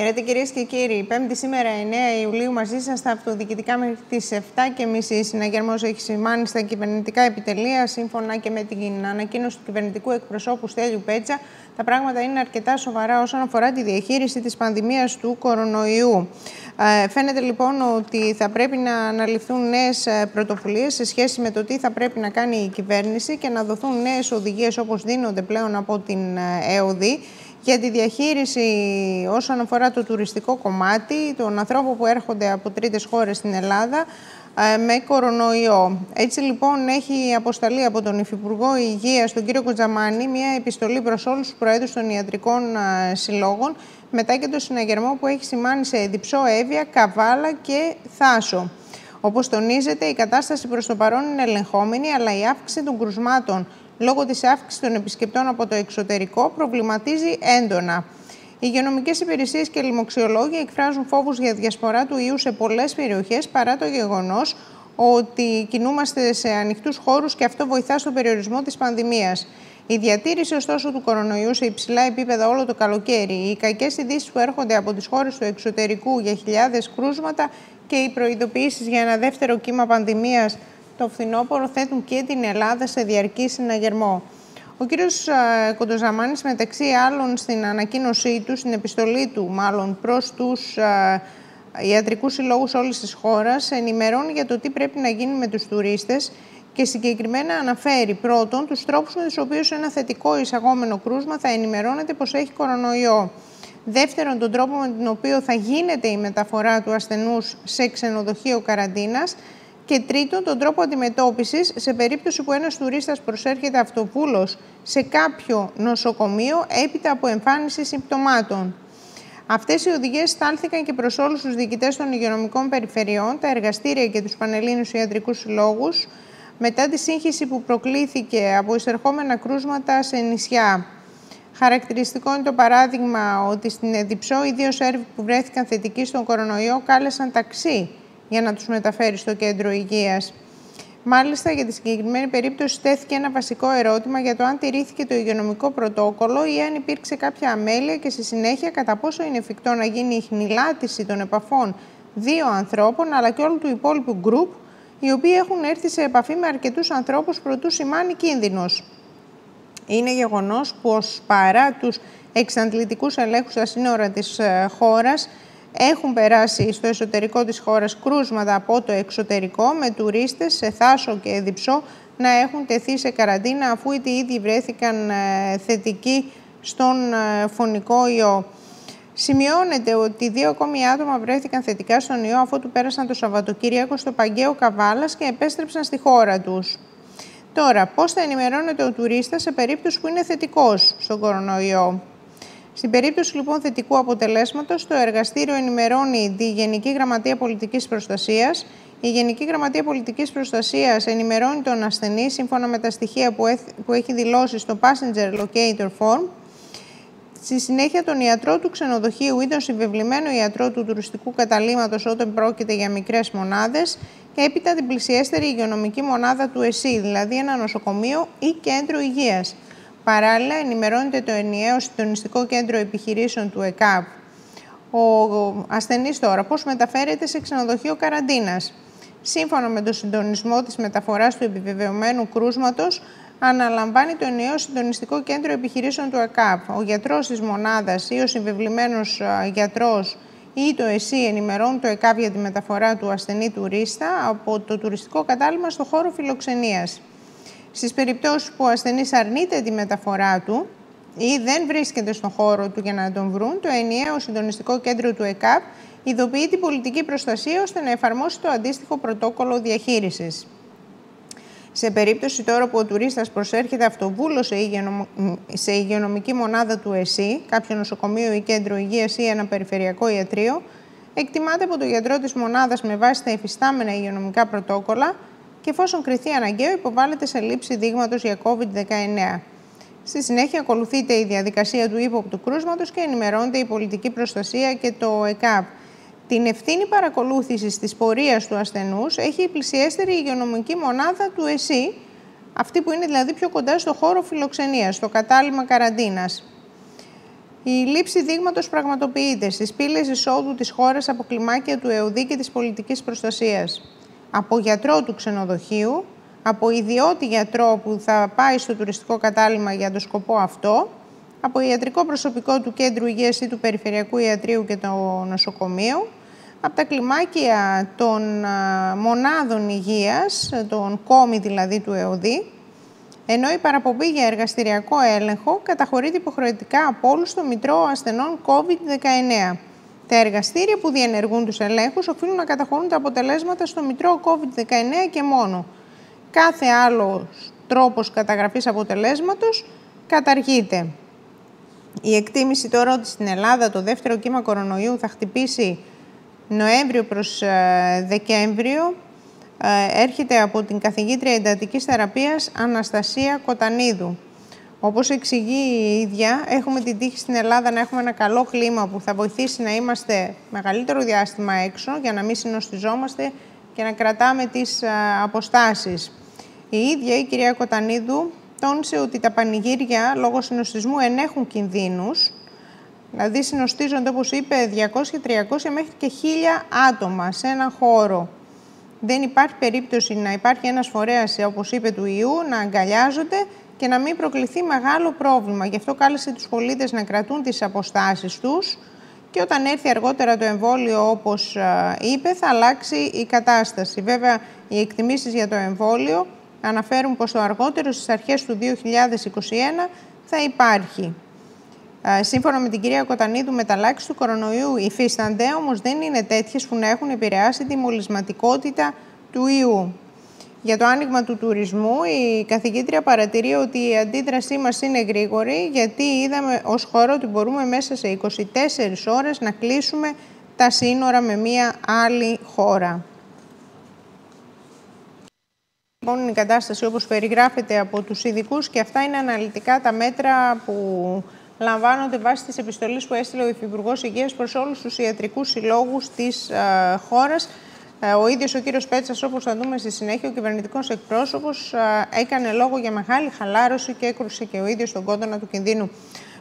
Χαίρετε κυρίες και κύριοι. Πέμπτη σήμερα 9 Ιουλίου μαζί σας στα αυτοδιοικητικά μέχρι τις 7.30 η συναγερμός έχει σημάνει στα κυβερνητικά επιτελεία. Σύμφωνα και με την ανακοίνωση του κυβερνητικού εκπροσώπου Στέλιου Πέτσα, τα πράγματα είναι αρκετά σοβαρά όσον αφορά τη διαχείριση της πανδημίας του κορονοϊού. Ε, φαίνεται λοιπόν ότι θα πρέπει να αναλυθούν νέες πρωτοβουλίες σε σχέση με το τι θα πρέπει να κάνει η κυβέρνηση και να δοθούν νέες οδηγίες όπως δίνονται πλέον από την ε, ΕΟΔΗ για τη διαχείριση όσον αφορά το τουριστικό κομμάτι των ανθρώπων που έρχονται από τρίτες χώρες στην Ελλάδα ε, με κορονοϊό. Έτσι λοιπόν έχει αποσταλεί από τον Υφυπουργό Υγείας, τον κύριο Κοτζαμάνη, μια επιστολή προς όλους τους προέδρους των ιατρικών ε, συλλόγων μετά και το συναγερμό που έχει σημάνει σε Διψό, Εύβοια, Καβάλα και Θάσο. Όπως τονίζεται, η κατάσταση προς το παρόν είναι ελεγχόμενη, αλλά η αύξηση των κρουσμάτων λόγω της αύξησης των επισκεπτών από το εξωτερικό προβληματίζει έντονα. Οι υγειονομικές υπηρεσίες και λοιμοξιολόγοι εκφράζουν φόβους για διασπορά του ιού σε πολλές περιοχές παρά το γεγονός ότι κινούμαστε σε ανοιχτούς χώρους και αυτό βοηθά στον περιορισμό της πανδημίας. Η διατήρηση ωστόσο του κορονοϊού σε υψηλά επίπεδα όλο το καλοκαίρι, οι κακέ ειδήσεις που έρχονται από τις χώρες του εξωτερικού για χιλιάδες κρούσματα και οι προειδοποιήσεις για ένα δεύτερο κύμα πανδημίας το φθινόπωρο θέτουν και την Ελλάδα σε διαρκή συναγερμό. Ο κύριος Κοντοζαμάνης μεταξύ άλλων στην ανακοίνωσή του, στην επιστολή του μάλλον προς τους ιατρικούς συλλόγους όλης της χώρας ενημερώνει για το τι πρέπει να γίνει με τους τουρίστες και συγκεκριμένα αναφέρει πρώτον τους τρόπους με τους οποίους ένα θετικό εισαγόμενο κρούσμα θα ενημερώνεται πως έχει κορονοϊό. Δεύτερον, τον τρόπο με τον οποίο θα γίνεται η μεταφορά του ασθενούς σε ξενοδοχείο καραντίνας και τρίτον, τον τρόπο αντιμετώπισης σε περίπτωση που ένας τουρίστας προσέρχεται αυτοβούλος σε κάποιο νοσοκομείο έπειτα από εμφάνιση συμπτωμάτων. Αυτές οι οδηγίες στάλθηκαν και προς όλους τους διοικητές των υγειονομικών περιφερειών, τα εργαστήρια και τους πανελλήνιους ιατρικούς συλλόγους, μετά τη σύγχυση που προκλήθηκε από εισερχόμενα κρούσματα σε νησιά. Χαρακτηριστικό είναι το παράδειγμα ότι στην Εδιψό οι δύο Σέρβοι που βρέθηκαν θετικοί στον κορονοϊό κάλεσαν ταξί για να τους μεταφέρει στο κέντρο υγείας. Μάλιστα, για τη συγκεκριμένη περίπτωση τέθηκε ένα βασικό ερώτημα για το αν τηρήθηκε το υγειονομικό πρωτόκολλο ή αν υπήρξε κάποια αμέλεια και στη συνέχεια κατά πόσο είναι εφικτό να γίνει η χνηλάτιση των επαφών δύο ανθρώπων αλλά και όλου του υπόλοιπου γκρουπ, οι οποίοι έχουν έρθει σε επαφή με αρκετούς ανθρώπους προτού σημάνει κίνδυνος. Είναι γεγονός πως παρά τους εξαντλητικούς ελέγχους στα σύνορα της ε, χώρας, έχουν περάσει στο εσωτερικό της χώρας κρούσματα από το εξωτερικό με τουρίστες σε Θάσο και Διψό να έχουν τεθεί σε καραντίνα αφού ήδη βρέθηκαν ε, θετικοί στον ε, φωνικό ιό. Σημειώνεται ότι δύο ακόμη άτομα βρέθηκαν θετικά στον ιό αφού του πέρασαν το Σαββατοκύριακο στο Παγκαίο Καβάλας και επέστρεψαν στη χώρα τους. Τώρα, πώς θα ενημερώνεται ο τουρίστας σε περίπτωση που είναι θετικός στον κορονοϊό; Στην περίπτωση λοιπόν θετικού αποτελέσματος, το εργαστήριο ενημερώνει τη Γενική Γραμματεία Πολιτικής Προστασίας. Η Γενική Γραμματεία Πολιτικής Προστασίας ενημερώνει τον ασθενή σύμφωνα με τα στοιχεία που έχει δηλώσει στο Passenger Locator Form. Στη συνέχεια, τον ιατρό του ξενοδοχείου ή τον συμβεβλημένο ιατρό του τουριστικού καταλήμματο όταν πρόκειται για μικρές μονάδες και έπειτα την πλησιέστερη υγειονομική μονάδα του ΕΣΥ, δηλαδή ένα νοσοκομείο ή κέντρο υγείας. Παράλληλα, ενημερώνεται το ενιαίο συντονιστικό κέντρο επιχειρήσεων του ΕΚΑΒ. Ο ασθενής τώρα πώς μεταφέρεται σε ξενοδοχείο καραντίνας. Σύμφωνα με το συντονισμό της μεταφοράς του επιβεβαιωμένου κρούσματος, αναλαμβάνει το ενιαίο συντονιστικό κέντρο επιχειρήσεων του ΕΚΑΒ. Ο γιατρός της μονάδας ή ο συμβεβλημένος γιατρός ή το ΕΣΥ ενημερώνουν το ΕΚΑΒ για τη μεταφορά του ασθενή τουρίστα από το τουριστικό κατάλημα στο χώρο φιλοξενίας. Στις περιπτώσεις που ο ασθενής αρνείται τη μεταφορά του ή δεν βρίσκεται στον χώρο του για να τον βρουν, το ενιαίο συντονιστικό κέντρο του ΕΚΑΠ ειδοποιεί την πολιτική προστασία ώστε να εφαρμόσει το αντίστοιχο πρωτόκολλο διαχείρισης. Σε περίπτωση τώρα που ο τουρίστας προσέρχεται αυτοβούλος σε, σε υγειονομική μονάδα του ΕΣΥ, κάποιο νοσοκομείο ή κέντρο υγείας ή ένα περιφερειακό ιατρείο, εκτιμάται από τον γιατρό της μονάδας με βάση τα εφιστάμενα υγειονομικά πρωτόκολλα και εφόσον κριθεί αναγκαίο υποβάλλεται σε λήψη δείγματος για COVID-19. Στη συνέχεια ακολουθείται η διαδικασία του ύποπτου κρούσματος και ενημερώνεται η πολιτική προστασία και το ΕΚΑΠ. Την ευθύνη παρακολούθησης της πορείας του ασθενούς έχει η πλησιέστερη υγειονομική μονάδα του ΕΣΥ, αυτή που είναι δηλαδή πιο κοντά στο χώρο φιλοξενίας, στο κατάλημα καραντίνας. Η λήψη δείγματος πραγματοποιείται στις πύλες εισόδου της χώρας από κλιμάκια του ΕΟΔΗ και της πολιτικής προστασίας. Από γιατρό του ξενοδοχείου, από ιδιώτη γιατρό που θα πάει στο τουριστικό κατάλημα για το σκοπό αυτό, από ιατρικό προσωπικό του Κέντρου Υγείας ή του Περιφερειακού Ιατρίου και του Νοσοκομείου, από τα κλιμάκια των μονάδων υγείας, των κόμι δηλαδή του ΕΟΔΗ, ενώ η παραπομπή για εργαστηριακό έλεγχο καταχωρείται υποχρεωτικά από όλους στο Μητρό Ασθενών COVID-19. Τα εργαστήρια που διενεργούν τους ελέγχους οφείλουν να καταχωρούν τα αποτελέσματα στο Μητρό COVID-19 και μόνο. Κάθε άλλος τρόπος καταγραφής αποτελέσματος καταργείται. Η εκτίμηση τώρα ότι στην Ελλάδα το δεύτερο κύμα κορονοϊού θα χτυπήσει Νοέμβριο προς ε, Δεκέμβριο ε, έρχεται από την καθηγήτρια εντατικής θεραπείας Αναστασία Κοτανίδου. Όπως εξηγεί η ίδια, έχουμε την τύχη στην Ελλάδα να έχουμε ένα καλό κλίμα που θα βοηθήσει να είμαστε μεγαλύτερο διάστημα έξω για να μην συνοστιζόμαστε και να κρατάμε τις αποστάσεις. Η ίδια η κυρία Κοτανίδου τόνισε ότι τα πανηγύρια λόγω συνοστισμού ενέχουν κινδύνους, δηλαδή συνοστίζονται όπως είπε 200-300 μέχρι και 1000 άτομα σε ένα χώρο δεν υπάρχει περίπτωση να υπάρχει ένας φορέας, όπως είπε, του ιού, να αγκαλιάζονται και να μην προκληθεί μεγάλο πρόβλημα. Γι' αυτό κάλεσε τους πολίτες να κρατούν τις αποστάσεις τους και όταν έρθει αργότερα το εμβόλιο, όπως είπε, θα αλλάξει η κατάσταση. Βέβαια, οι εκτιμήσεις για το εμβόλιο αναφέρουν πως το αργότερο στις αρχές του 2021 θα υπάρχει. Σύμφωνα με την κυρία Κοτανίδου, μεταλλάξει του κορονοϊού υφίστανται, όμως δεν είναι τέτοιες που να έχουν επηρεάσει τη μολυσματικότητα του ιού. Για το άνοιγμα του τουρισμού, η καθηγήτρια παρατηρεί ότι η αντίδρασή μας είναι γρήγορη, γιατί είδαμε ως χώρο ότι μπορούμε μέσα σε 24 ώρες να κλείσουμε τα σύνορα με μία άλλη χώρα. Λοιπόν, είναι η κατάσταση όπως περιγράφεται από τους ειδικούς και αυτά είναι αναλυτικά τα μέτρα που λαμβάνονται βάσει της επιστολής που έστειλε ο Υφυπουργός Υγείας προς όλους τους ιατρικούς συλλόγους της ε, χώρας. Ε, ο ίδιος ο κύριος Πέτσας, όπως θα δούμε στη συνέχεια, ο κυβερνητικός εκπρόσωπος, ε, έκανε λόγο για μεγάλη χαλάρωση και έκρουσε και ο ίδιος τον κόντονα του κινδύνου.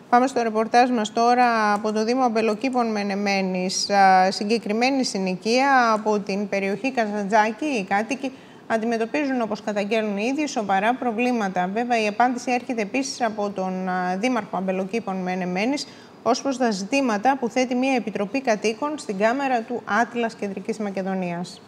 Πάμε στο ρεπορτάζ μας τώρα από το Δήμο Αμπελοκήπων Μενεμένης. Συγκεκριμένη συνοικία από την περιοχή Καζαντζάκη, οι κάτοικοι αντιμετωπίζουν, όπως καταγγέλνουν οι ίδιοι, σοβαρά προβλήματα. Βέβαια, η απάντηση έρχεται επίσης από τον Δήμαρχο Αμπελοκήπων Μενεμένης ως προς τα ζητήματα που θέτει μια Επιτροπή Κατοίκων στην Κάμερα του Άτλας Κεντρικής Μακεδονίας.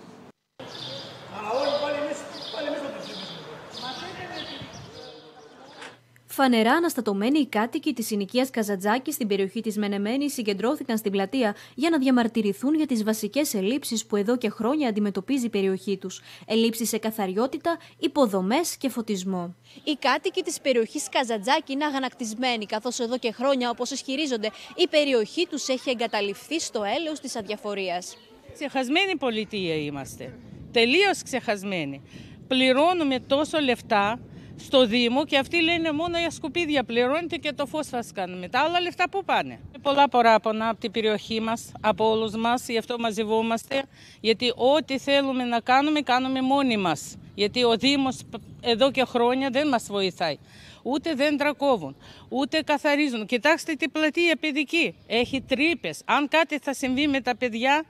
Φανερά αναστατωμένοι οι κάτοικοι της συνοικίας Καζατζάκης στην περιοχή της Μενεμένη συγκεντρώθηκαν στην πλατεία για να διαμαρτυρηθούν για τις βασικές ελλείψεις που εδώ και χρόνια αντιμετωπίζει η περιοχή τους. Ελλείψεις σε καθαριότητα, υποδομές και φωτισμό. Οι κάτοικοι της περιοχής Καζατζάκη είναι αγανακτισμένοι, καθώς εδώ και χρόνια, όπως ισχυρίζονται, η περιοχή τους έχει εγκαταληφθεί στο έλεος της αδιαφορίας. Ξεχασμένη πολιτεία είμαστε. Τελείως ξεχασμένη. Πληρώνουμε τόσο λεφτά στο Δήμο και αυτοί λένε μόνο για σκουπίδια πληρώνετε και το φως θα κάνουμε. Τα άλλα λεφτά πού πάνε; Πολλά παράπονα από την περιοχή μας, από όλους μας, γι' αυτό μαζευόμαστε, γιατί ό,τι θέλουμε να κάνουμε, κάνουμε μόνοι μας. Γιατί ο Δήμος εδώ και χρόνια δεν μας βοηθάει. Ούτε δέντρα κόβουν, ούτε καθαρίζουν. Κοιτάξτε την πλατεία παιδική. Έχει τρύπες. Αν κάτι θα συμβεί με τα παιδιά,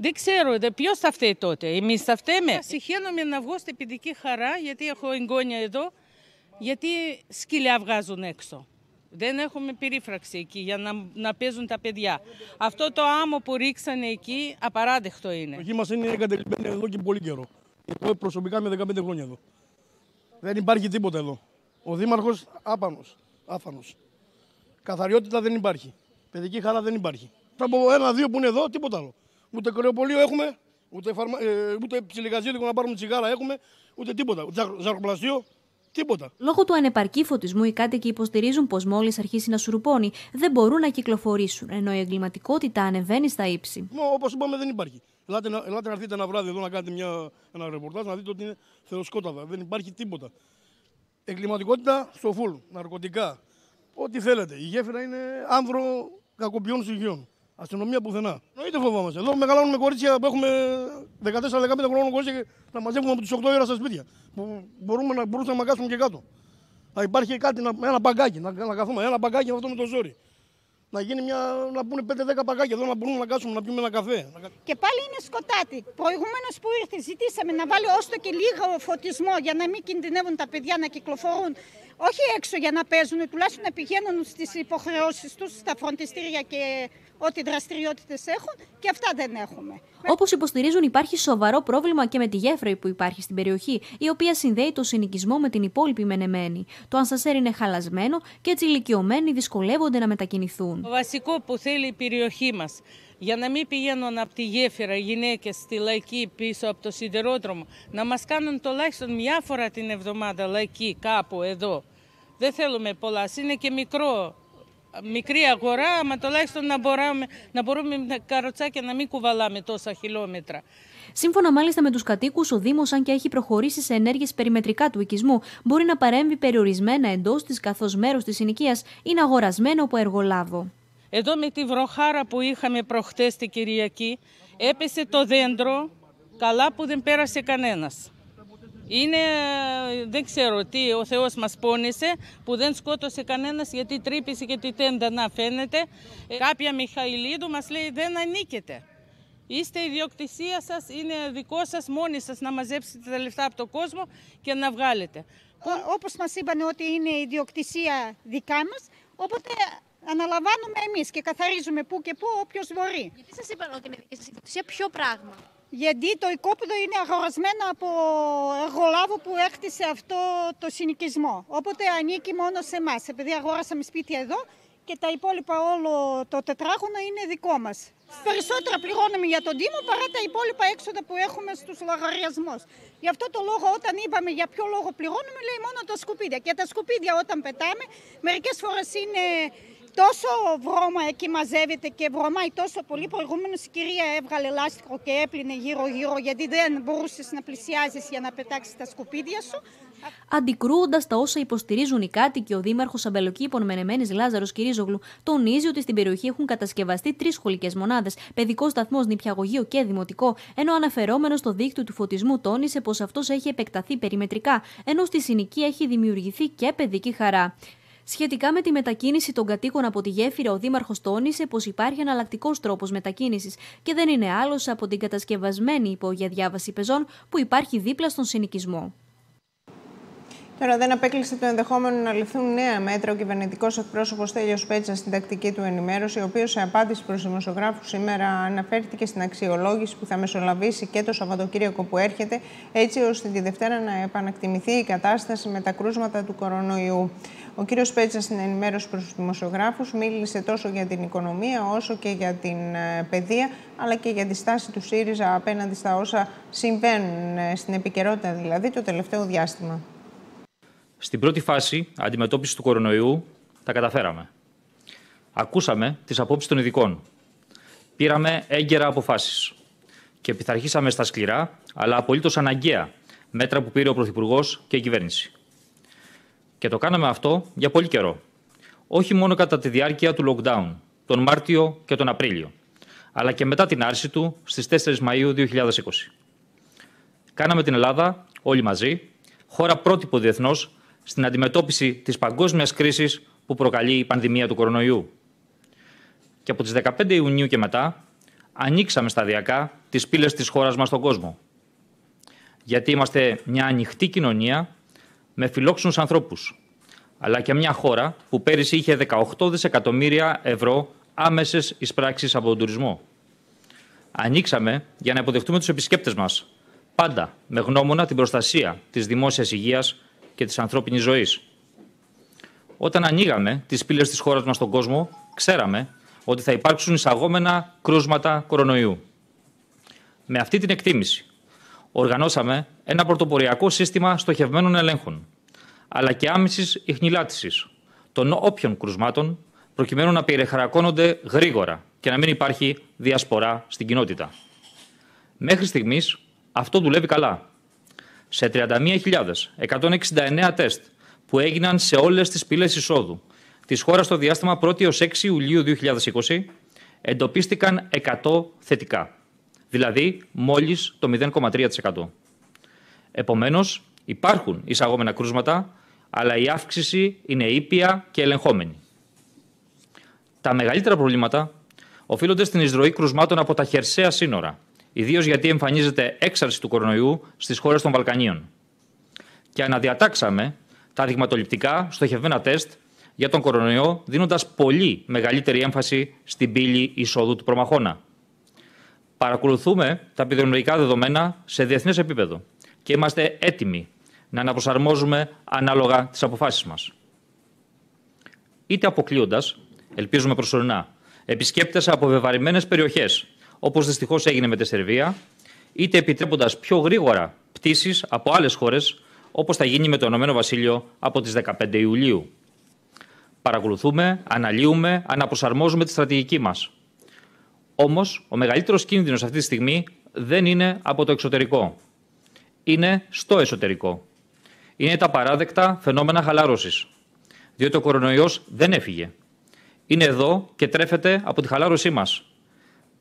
δεν ξέρω, ποιος θα φταίει τότε. Εμείς θα φταίμε; Συχαίνομαι να βγω στην παιδική χαρά, γιατί έχω εγγόνια εδώ, γιατί σκυλιά βγάζουν έξω. Δεν έχουμε περίφραξη εκεί για να, να παίζουν τα παιδιά. Αυτό το άμμο που ρίξανε εκεί απαράδεκτο είναι. Η μας είναι εγκατελειμμένη εδώ και πολύ καιρό. Εγώ προσωπικά με 15 χρόνια εδώ. Δεν υπάρχει τίποτα εδώ. Ο Δήμαρχος άπανος, άφανος. Καθαριότητα δεν υπάρχει. Παιδική χαρά δεν υπάρχει. Από ένα-δύο που είναι εδώ, τίποτα άλλο. Ούτε κρεοπολείο έχουμε, ούτε, φαρμα... ε, ούτε να πάρουμε τσιγάρα έχουμε, ούτε τίποτα. Ούτε ζαρκοπλαστείο, τίποτα. Λόγω του ανεπαρκή φωτισμού, οι κάτοικοι υποστηρίζουν πως μόλις αρχίσει να σουρουπώνει, δεν μπορούν να κυκλοφορήσουν, ενώ η εγκληματικότητα ανεβαίνει στα ύψη. Όπως είπαμε, δεν υπάρχει. Ελάτε να, ελάτε να έρθετε ένα βράδυ εδώ να κάνετε μια, ένα ρεπορτάζ να δείτε ότι είναι θεοσκόταδα. Δεν υπάρχει τίποτα. Εγκληματικότητα στο φουλ, ναρκωτικά. Ό,τι θέλετε. Η γέφυρα είναι άνδρο κακοποιών στοιχείων. Αστυνομία πουθενά. Νοείται φοβόμαστε. Εδώ μεγαλώνουμε κορίτσια που έχουμε 14-15 χρόνια κορίτσια και να μαζεύουμε από τις 8 ώρα στα σπίτια. Που μπορούμε να, μπορούμε να μαγκάσουμε και κάτω. Θα υπάρχει κάτι, ένα μπαγκάκι, να, να καθούμε. Ένα μπαγκάκι με αυτό με το ζόρι. να γίνει μια, να πούνε 5-10 παγκάκια εδώ να μπορούμε να κάτσουμε να πιούμε ένα καφέ. Και πάλι είναι σκοτάτι. Προηγουμένω που ήρθε, ζητήσαμε να βάλει ώστο και λίγο φωτισμό για να μην κινδυνεύουν τα παιδιά να κυκλοφορούν. Όχι έξω για να παίζουν, τουλάχιστον να πηγαίνουν στις υποχρεώσεις τους, στα φροντιστήρια και ό,τι δραστηριότητες έχουν. Και αυτά δεν έχουμε. Όπως υποστηρίζουν, υπάρχει σοβαρό πρόβλημα και με τη γέφυρα που υπάρχει στην περιοχή, η οποία συνδέει το συνοικισμό με την υπόλοιπη Μενεμένη. Το Ανσασέρ είναι χαλασμένο και έτσι ηλικιωμένοι δυσκολεύονται να μετακινηθούν. Το βασικό που θέλει η περιοχή μας για να μην πηγαίνουν από τη γέφυρα οι γυναίκες στη λαϊκή πίσω από το σιδηρόδρομο, να μας κάνουν τουλάχιστον μια φορά την εβδομάδα λαϊκή κάπου εδώ. Δεν θέλουμε πολλά, είναι και μικρό μικρή αγορά, αλλά τουλάχιστον να μπορούμε, να μπορούμε με καροτσάκια να μην κουβαλάμε τόσα χιλιόμετρα. Σύμφωνα μάλιστα με τους κατοίκους, ο Δήμος, αν και έχει προχωρήσει σε ενέργειες περιμετρικά του οικισμού, μπορεί να παρέμβει περιορισμένα εντός της, καθώς μέρος της συνοικίας είναι αγορασμένο από εργολάβο. Εδώ με τη βροχάρα που είχαμε προχτές την Κυριακή, έπεσε το δέντρο, καλά που δεν πέρασε κανένας. Είναι, δεν ξέρω τι, ο Θεός μας πόνισε που δεν σκότωσε κανένας γιατί τρύπησε και τη τέντα να φαίνεται. Ε, κάποια Μιχαηλίδου μας λέει δεν ανήκετε. Είστε η διοκτησία σας, είναι δικό σας, μόνοι σας να μαζέψετε τα λεφτά από τον κόσμο και να βγάλετε. Όπως μας είπαν ότι είναι η διοκτησία δικά μας, οπότε αναλαμβάνουμε εμείς και καθαρίζουμε πού και πού όποιος μπορεί. Γιατί σας είπαν ότι είναι δική σας ιδιοκτησία, ποιο πράγμα; Γιατί το οικόπεδο είναι αγορασμένο από εργολάβο που έκτισε αυτό το συνοικισμό. Όποτε ανήκει μόνο σε εμάς. Επειδή αγόρασαμε σπίτι εδώ και τα υπόλοιπα όλο το τετράγωνο είναι δικό μας. Περισσότερα πληρώνουμε για τον Δήμο παρά τα υπόλοιπα έξοδα που έχουμε στους λογαριασμούς. Γι' αυτό το λόγο, όταν είπαμε για ποιο λόγο πληρώνουμε, λέει μόνο τα σκουπίδια. Και τα σκουπίδια όταν πετάμε, μερικές φορές είναι τόσο βρώμα εκεί μαζεύεται και βρωμάει τόσο πολύ. Προηγούμενος η κυρία έβγαλε λάστιχο και έπλυνε γύρω-γύρω γιατί δεν μπορούσες να πλησιάζεις για να πετάξεις τα σκουπίδια σου. Αντικρούοντας τα όσα υποστηρίζουν οι κάτοικοι, ο Δήμαρχος Αμπελοκήπων Μενεμένης Λάζαρος Κυρίζογλου τονίζει ότι στην περιοχή έχουν κατασκευαστεί τρεις σχολικές μονάδες, παιδικό σταθμό, νηπιαγωγείο και δημοτικό, ενώ αναφερόμενο στο δίκτυο του φωτισμού τόνισε πως αυτός έχει επεκταθεί περιμετρικά, ενώ στη συνοικία έχει δημιουργηθεί και παιδική χαρά. Σχετικά με τη μετακίνηση των κατοίκων από τη γέφυρα, ο Δήμαρχος τόνισε πως υπάρχει εναλλακτικό τρόπος μετακίνησης και δεν είναι άλλος από την κατασκευασμένη υπόγεια διάβαση πεζών που υπάρχει δίπλα στον συνοικισμό. Τώρα δεν απέκλεισε το ενδεχόμενο να ληφθούν νέα μέτρα ο κυβερνητικός εκπρόσωπος Τέλειος Πέτσα στην τακτική του ενημέρωση, ο οποίος σε απάντηση προς δημοσιογράφου σήμερα αναφέρθηκε στην αξιολόγηση που θα μεσολαβήσει και το Σαββατοκύριακο που έρχεται, έτσι ώστε τη Δευτέρα να επανακτιμηθεί η κατάσταση με τα κρούσματα του κορονοϊού. Ο κύριος Πέτσα στην ενημέρωση προς τους δημοσιογράφους μίλησε τόσο για την οικονομία όσο και για την ε, παιδεία, αλλά και για τη στάση του ΣΥΡΙΖΑ απέναντι στα όσα συμβαίνουν ε, στην επικαιρότητα δηλαδή το τελευταίο διάστημα. Στην πρώτη φάση αντιμετώπιση του κορονοϊού τα καταφέραμε. Ακούσαμε τις απόψεις των ειδικών. Πήραμε έγκαιρα αποφάσεις και πειθαρχήσαμε στα σκληρά, αλλά απολύτως αναγκαία μέτρα που πήρε ο Πρωθυπουργός και η κυβέρνηση. Και το κάναμε αυτό για πολύ καιρό. Όχι μόνο κατά τη διάρκεια του lockdown, τον Μάρτιο και τον Απρίλιο, αλλά και μετά την άρση του στις 4 Μαΐου 2020. Κάναμε την Ελλάδα όλοι μαζί, χώρα πρότυπο διεθνώς στην αντιμετώπιση της παγκόσμιας κρίσης που προκαλεί η πανδημία του κορονοϊού. Και από τις 15 Ιουνίου και μετά ανοίξαμε σταδιακά τις πύλες της χώρας μας στον κόσμο. Γιατί είμαστε μια ανοιχτή κοινωνία με φιλόξενους ανθρώπους, αλλά και μια χώρα που πέρυσι είχε 18 δισεκατομμύρια ευρώ άμεσες εισπράξεις από τον τουρισμό. Ανοίξαμε για να υποδεχτούμε τους επισκέπτες μας, πάντα με γνώμονα την προστασία της δημόσιας υγείας και της ανθρώπινης ζωής. Όταν ανοίγαμε τις πύλες της χώρας μας στον κόσμο, ξέραμε ότι θα υπάρξουν εισαγόμενα κρούσματα κορονοϊού. Με αυτή την εκτίμηση, οργανώσαμε ένα πρωτοποριακό σύστημα στοχευμένων ελέγχων, αλλά και άμεσης ιχνηλάτησης των όποιων κρουσμάτων, προκειμένου να περιεχαρακώνονται γρήγορα και να μην υπάρχει διασπορά στην κοινότητα. Μέχρι στιγμής αυτό δουλεύει καλά σε 31.169 τεστ που έγιναν σε όλες τις πύλες εισόδου της χώρας στο διάστημα 1η έως 6 Ιουλίου 2020 εντοπίστηκαν 100 θετικά, δηλαδή μόλις το 0,3%. Επομένως, υπάρχουν εισαγόμενα κρούσματα, αλλά η αύξηση είναι ήπια και ελεγχόμενη. Τα μεγαλύτερα προβλήματα οφείλονται στην εισρωή κρουσμάτων από τα χερσαία σύνορα, ιδίως γιατί εμφανίζεται έξαρση του κορονοϊού στις χώρες των Βαλκανίων. Και αναδιατάξαμε τα δειγματοληπτικά στοχευμένα τεστ για τον κορονοϊό, δίνοντας πολύ μεγαλύτερη έμφαση στην πύλη εισόδου του προμαχώνα. Παρακολουθούμε τα επιδημιολογικά δεδομένα σε διεθνές επίπεδο και είμαστε έτοιμοι να αναπροσαρμόζουμε ανάλογα τις αποφάσεις μας. Είτε αποκλείοντας, ελπίζουμε προσωρινά, επισκέπτες από βεβαρημένες περιοχές, όπως δυστυχώς έγινε με τη Σερβία, είτε επιτρέποντας πιο γρήγορα πτήσεις από άλλες χώρες, όπως θα γίνει με το Ηνωμένο Βασίλειο από τις 15 Ιουλίου. Παρακολουθούμε, αναλύουμε, αναπροσαρμόζουμε τη στρατηγική μας. Όμως, ο μεγαλύτερος κίνδυνος αυτή τη στιγμή δεν είναι από το εξωτερικό. Είναι στο εσωτερικό. Είναι τα παράδεκτα φαινόμενα χαλάρωσης. Διότι ο κορονοϊός δεν έφυγε. Είναι εδώ και τρέφεται από τη χαλάρωσή μας.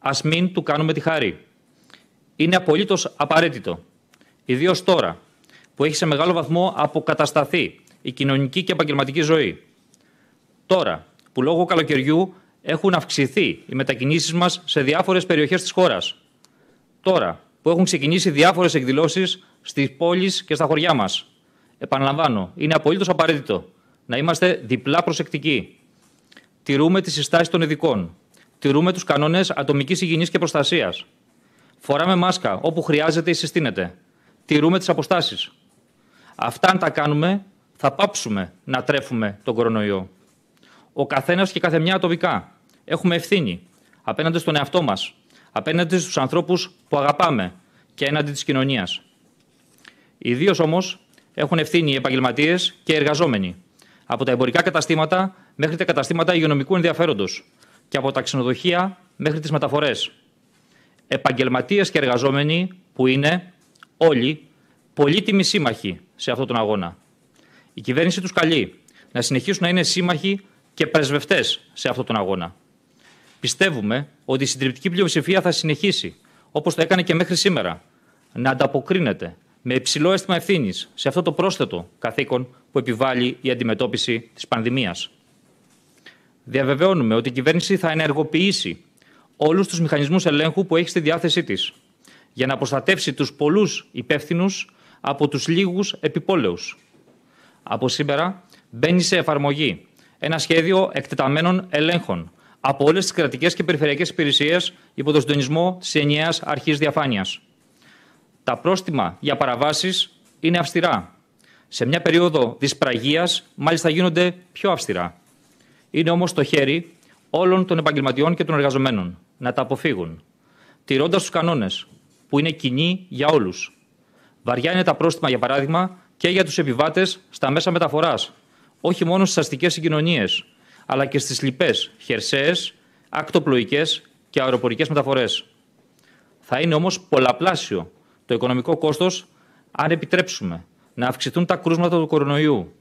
Α μην του κάνουμε τη χάρη. Είναι απολύτως απαραίτητο. Ιδίως τώρα, που έχει σε μεγάλο βαθμό αποκατασταθεί η κοινωνική και επαγγελματική ζωή. Τώρα, που λόγω καλοκαιριού έχουν αυξηθεί οι μετακινήσεις μας σε διάφορες περιοχές της χώρας. Τώρα που έχουν ξεκινήσει διάφορες εκδηλώσεις στις πόλεις και στα χωριά μας. Επαναλαμβάνω, είναι απολύτως απαραίτητο να είμαστε διπλά προσεκτικοί. Τηρούμε τις συστάσεις των ειδικών. Τηρούμε τους κανόνες ατομικής υγιεινής και προστασίας. Φοράμε μάσκα όπου χρειάζεται ή συστήνεται. Τηρούμε τις αποστάσεις. Αυτά αν τα κάνουμε θα πάψουμε να τρέφουμε τον κορονοϊό. Ο καθένας και κάθε μια ατομικά έχουμε ευθύνη απέναντι στον εαυτό μας, απέναντι στους ανθρώπους που αγαπάμε και έναντι της κοινωνίας. Ιδίως όμως έχουν ευθύνη οι επαγγελματίες και οι εργαζόμενοι, από τα εμπορικά καταστήματα μέχρι τα καταστήματα υγειονομικού ενδιαφέροντος και από τα ξενοδοχεία μέχρι τις μεταφορές. Επαγγελματίες και εργαζόμενοι που είναι όλοι πολύτιμοι σύμμαχοι σε αυτόν τον αγώνα. Η κυβέρνηση τους καλεί να συνεχίσουν να είναι σύμμαχοι και πρεσβευτές σε αυτόν τον αγώνα. Πιστεύουμε ότι η συντριπτική πλειοψηφία θα συνεχίσει, όπως το έκανε και μέχρι σήμερα, να ανταποκρίνεται με υψηλό αίσθημα ευθύνης σε αυτό το πρόσθετο καθήκον που επιβάλλει η αντιμετώπιση της πανδημίας. Διαβεβαιώνουμε ότι η κυβέρνηση θα ενεργοποιήσει όλους τους μηχανισμούς ελέγχου που έχει στη διάθεσή της για να προστατεύσει τους πολλούς υπεύθυνους από τους λίγους επιπόλαιους. Από σήμερα μπαίνει σε εφαρμογή ένα σχέδιο εκτεταμένων ελέγχων από όλες τις κρατικές και περιφερειακές υπηρεσίες υπό το συντονισμό της ενιαίας αρχής διαφάνειας. Τα πρόστιμα για παραβάσεις είναι αυστηρά. Σε μια περίοδο δυσπραγίας, μάλιστα γίνονται πιο αυστηρά. Είναι όμως το χέρι όλων των επαγγελματιών και των εργαζομένων να τα αποφύγουν, τηρώντας τους κανόνες που είναι κοινοί για όλους. Βαριά είναι τα πρόστιμα, για παράδειγμα, και για τους επιβάτες στα μέσα μεταφοράς, όχι μόνο στις αστικές συγκοινωνίες, αλλά και στις λοιπές χερσαίες, ακτοπλοϊκές και αεροπορικές μεταφορές. Θα είναι όμως πολλαπλάσιο το οικονομικό κόστος αν επιτρέψουμε να αυξηθούν τα κρούσματα του κορονοϊού,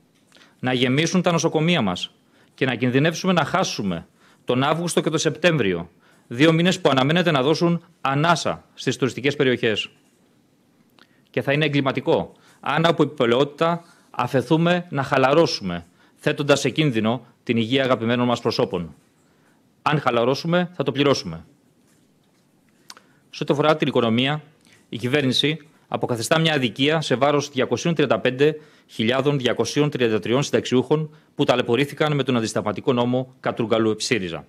να γεμίσουν τα νοσοκομεία μας και να κινδυνεύσουμε να χάσουμε τον Αύγουστο και τον Σεπτέμβριο, δύο μήνες που αναμένεται να δώσουν ανάσα στις τουριστικές περιοχές. Και θα είναι εγκληματικό αν από επιπολαιότητα αφαιθούμε να χαλαρώσουμε, θέτοντας σε κίνδυνο την υγεία αγαπημένων μας προσώπων. Αν χαλαρώσουμε, θα το πληρώσουμε. Σε ό,τι αφορά την οικονομία, η κυβέρνηση αποκαθιστά μια αδικία σε βάρος 235.233 συνταξιούχων που ταλαιπωρήθηκαν με τον αντισταματικό νόμο Κατρούγκαλου ΣΥΡΙΖΑ.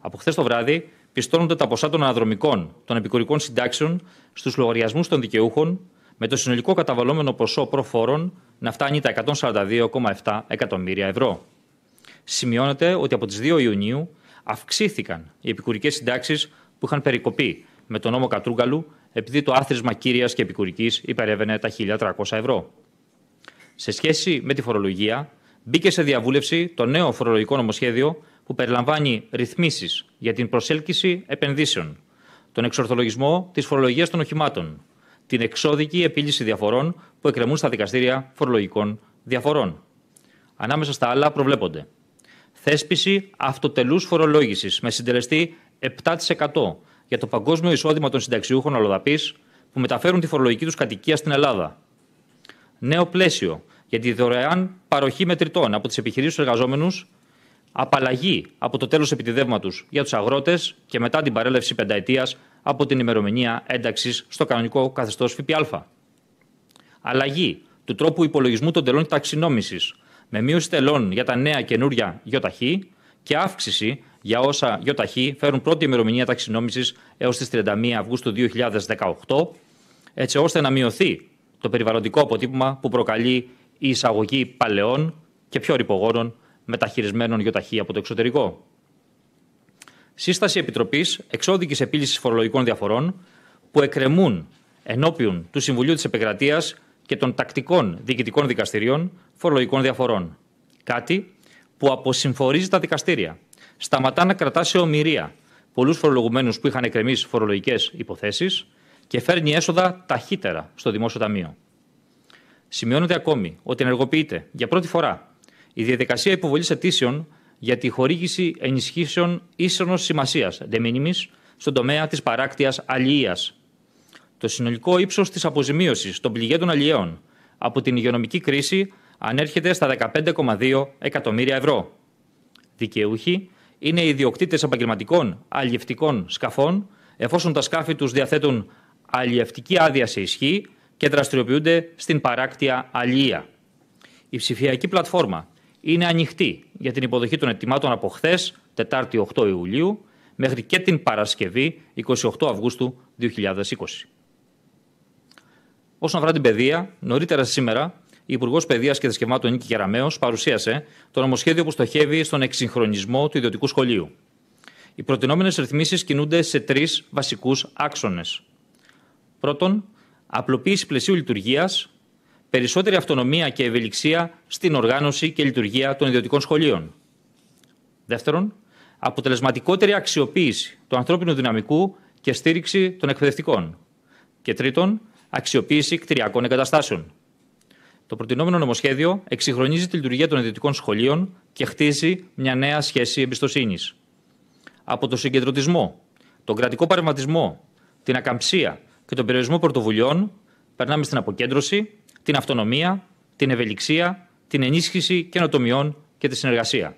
Από χθες το βράδυ πιστώνονται τα ποσά των αναδρομικών των επικουρικών συντάξεων στους λογαριασμούς των δικαιούχων με το συνολικό καταβαλλόμενο ποσό προφόρων να φτάνει τα 142,7 εκατομμύρια ευρώ σημειώνεται ότι από τις 2 Ιουνίου αυξήθηκαν οι επικουρικές συντάξεις που είχαν περικοπεί με τον νόμο Κατρούγκαλου επειδή το άθροισμα κύριας και επικουρικής υπερεύαινε τα 1.300 ευρώ. Σε σχέση με τη φορολογία, μπήκε σε διαβούλευση το νέο φορολογικό νομοσχέδιο που περιλαμβάνει ρυθμίσεις για την προσέλκυση επενδύσεων, τον εξορθολογισμό της φορολογίας των οχημάτων, την εξώδικη επίλυση διαφορών που εκκρεμούν στα δικαστήρια φορολογικών διαφορών. Ανάμεσα στα άλλα προβλέπονται θέσπιση αυτοτελούς φορολόγησης με συντελεστή 7% για το παγκόσμιο εισόδημα των συνταξιούχων αλλοδαπής που μεταφέρουν τη φορολογική τους κατοικία στην Ελλάδα. Νέο πλαίσιο για τη δωρεάν παροχή μετρητών από τις επιχειρήσεις του εργαζόμενους Απαλλαγή από το τέλος επιτιδεύματο για τους αγρότες και μετά την παρέλευση πενταετίας από την ημερομηνία ένταξης στο κανονικό καθεστώς ΦΠΑ. Αλλαγή του τρόπου υπολογισμού των τελών ταξινόμησης με μείωση τελών για τα νέα καινούρια ΙΟΤΑΧΗ και αύξηση για όσα ΙΟΤΑΧΗ φέρουν πρώτη ημερομηνία ταξινόμησης έως τις 31 Αυγούστου 2018, έτσι ώστε να μειωθεί το περιβαλλοντικό αποτύπωμα που προκαλεί η εισαγωγή παλαιών και πιο ρηπογόνων μεταχειρισμένων ΙΟΤΑΧΗ από το εξωτερικό. Σύσταση Επιτροπής Εξώδικης Επίλυσης Φορολογικών Διαφορών που εκκρεμούν ενώπιον του Συμβουλίου της Επικρατείας και των τακτικών διοικητικών δικαστηρίων φορολογικών διαφορών. Κάτι που αποσυμφορίζει τα δικαστήρια. Σταματά να κρατά σε ομοιρία πολλούς φορολογουμένους που είχαν εκκρεμίσει φορολογικές υποθέσεις και φέρνει έσοδα ταχύτερα στο Δημόσιο Ταμείο. Σημειώνεται ακόμη ότι ενεργοποιείται για πρώτη φορά η διαδικασία υποβολής αιτήσεων για τη χορήγηση ενισχύσεων ίσονος σημασίας, de minimis, στον τομέα της παράκτειας αλληλείας. Το συνολικό ύψος της αποζημίωσης των πληγέντων αλλιέων από την υγειονομική κρίση ανέρχεται στα 15,2 εκατομμύρια ευρώ. Δικαιούχοι είναι οι ιδιοκτήτες επαγγελματικών αλλιευτικών σκαφών, εφόσον τα σκάφη τους διαθέτουν αλλιευτική άδεια σε ισχύ και δραστηριοποιούνται στην παράκτια αλληλεία. Η ψηφιακή πλατφόρμα είναι ανοιχτή για την υποδοχή των ετοιμάτων από χθες, Τετάρτη 8 Ιουλίου, μέχρι και την Παρασκευή 28 Αυγούστου 2020. Όσον αφορά την παιδεία, νωρίτερα σήμερα η Υπουργός Παιδείας και Δεσκευμάτων Νίκη Γεραμέο παρουσίασε το νομοσχέδιο που στοχεύει στον εξυγχρονισμό του ιδιωτικού σχολείου. Οι προτινόμενες ρυθμίσεις κινούνται σε τρεις βασικούς άξονες. Πρώτον, απλοποίηση πλαισίου λειτουργίας, περισσότερη αυτονομία και ευελιξία στην οργάνωση και λειτουργία των ιδιωτικών σχολείων. Δεύτερον, αποτελεσματικότερη αξιοποίηση του ανθρώπινου δυναμικού και στήριξη των εκπαιδευτικών. Και τρίτον, αξιοποίηση κτηριακών εγκαταστάσεων. Το προτινόμενο νομοσχέδιο εξυγχρονίζει τη λειτουργία των ιδιωτικών σχολείων και χτίζει μια νέα σχέση εμπιστοσύνης. Από το συγκεντρωτισμό, τον κρατικό παρεμβατισμό, την ακαμψία και τον περιορισμό πρωτοβουλειών, περνάμε στην αποκέντρωση, την αυτονομία, την ευελιξία, την ενίσχυση καινοτομιών και τη συνεργασία.